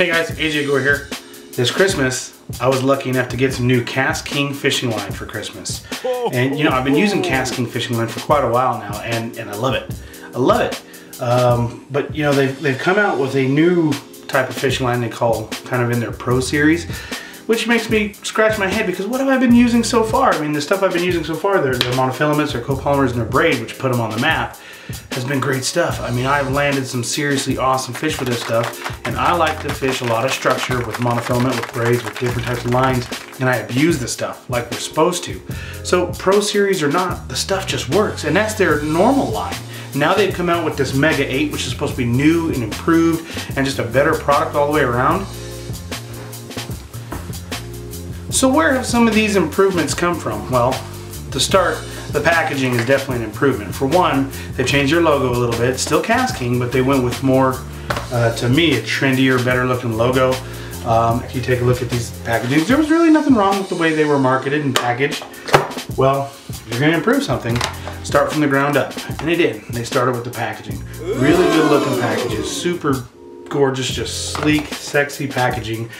Hey guys, AJ Gore here. This Christmas, I was lucky enough to get some new KastKing fishing line for Christmas. And you know, I've been using KastKing fishing line for quite a while now and, and I love it. I love it. Um, but you know, they've, they've come out with a new type of fishing line they call kind of in their Pro Series, which makes me scratch my head because what have I been using so far? I mean, the stuff I've been using so far, they're, they're monofilaments, they're copolymers, and they're braid, which put them on the map has been great stuff. I mean, I've landed some seriously awesome fish with this stuff, and I like to fish a lot of structure with monofilament, with braids, with different types of lines, and I abuse the stuff like we're supposed to. So Pro Series or not, the stuff just works, and that's their normal line. Now they've come out with this Mega 8, which is supposed to be new and improved, and just a better product all the way around. So where have some of these improvements come from? Well, to start, the packaging is definitely an improvement. For one, they changed their logo a little bit. Still KastKing, but they went with more, uh, to me, a trendier, better looking logo. Um, if you take a look at these packaging, there was really nothing wrong with the way they were marketed and packaged. Well, if you're gonna improve something, start from the ground up. And they did. They started with the packaging. Really good looking packages, super gorgeous, just sleek, sexy packaging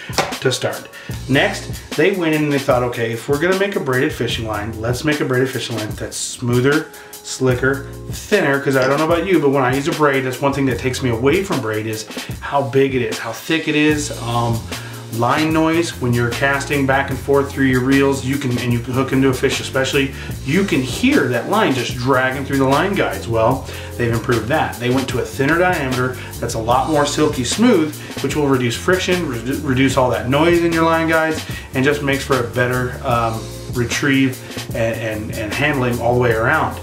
to start. Next, they went in and they thought, okay, if we're gonna make a braided fishing line, let's make a braided fishing line that's smoother, slicker, thinner, because I don't know about you, but when I use a braid, that's one thing that takes me away from braid is how big it is, how thick it is. Um, line noise when you're casting back and forth through your reels you can and you can hook into a fish especially you can hear that line just dragging through the line guides. Well they've improved that. They went to a thinner diameter that's a lot more silky smooth which will reduce friction re reduce all that noise in your line guides and just makes for a better um, retrieve and, and, and handling all the way around.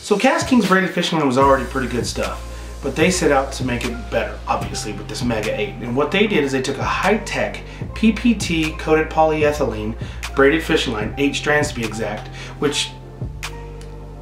So KastKing's braided fishing line was already pretty good stuff but they set out to make it better, obviously, with this Mega 8. And what they did is they took a high-tech PPT coated polyethylene braided fishing line, eight strands to be exact, which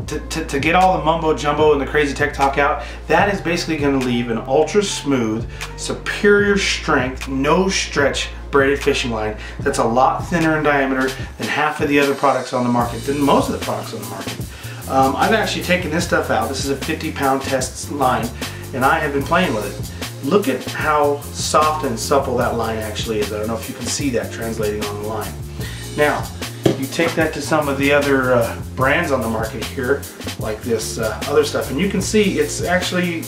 to, to, to, get all the mumbo jumbo and the crazy tech talk out, that is basically going to leave an ultra smooth, superior strength, no stretch braided fishing line that's a lot thinner in diameter than half of the other products on the market, than most of the products on the market. Um, I've actually taken this stuff out. This is a 50 pound test line and I have been playing with it. Look at how soft and supple that line actually is. I don't know if you can see that translating on the line. Now, you take that to some of the other uh, brands on the market here, like this uh, other stuff, and you can see it's actually,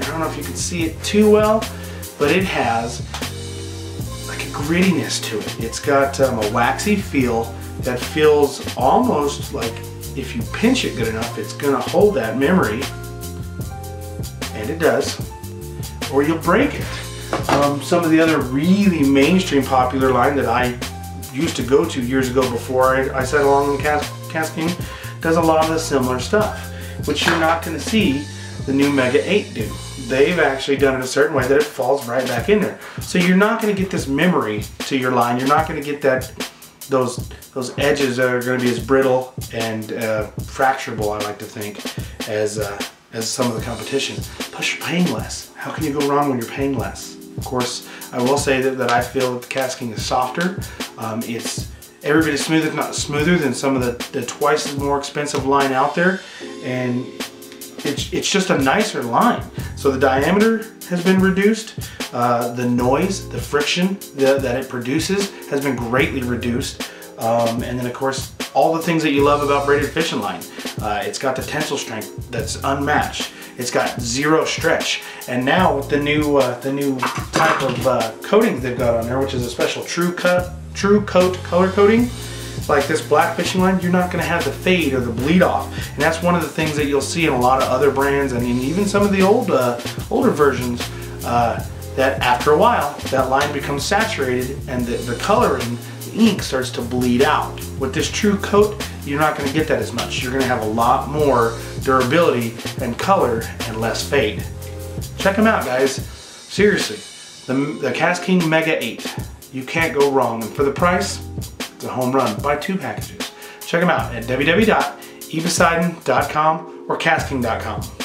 I don't know if you can see it too well, but it has like a grittiness to it. It's got um, a waxy feel that feels almost like if you pinch it good enough, it's gonna hold that memory and it does, or you'll break it. Um, some of the other really mainstream popular line that I used to go to years ago before I, I along in Cas KastKing does a lot of the similar stuff, which you're not going to see the new Mega 8 do. They've actually done it a certain way that it falls right back in there. So you're not going to get this memory to your line. You're not going to get that those those edges that are going to be as brittle and uh, fracturable, I like to think, as uh, as some of the competition. Plus you're paying less. How can you go wrong when you're paying less? Of course, I will say that, that I feel that the KastKing is softer. Um, it's every bit smoother, if not smoother, than some of the, the twice as more expensive line out there. And it's, it's just a nicer line. So the diameter has been reduced. Uh, the noise, the friction that, that it produces has been greatly reduced. Um, and then of course, all the things that you love about braided fishing line. Uh, it's got the tensile strength that's unmatched. It's got zero stretch. And now with the new uh, the new type of uh, coating they've got on there, which is a special true cut, true coat color coating, like this black fishing line, you're not gonna have the fade or the bleed off. And that's one of the things that you'll see in a lot of other brands. I mean, even some of the old uh, older versions, uh, that after a while, that line becomes saturated and the, the coloring ink starts to bleed out. With this true coat, you're not gonna get that as much. You're gonna have a lot more durability and color and less fade. Check them out, guys. Seriously, the, the KastKing Mega 8. You can't go wrong. And for the price, it's a home run. Buy two packages. Check them out at www.eposeidon.com or kastking.com.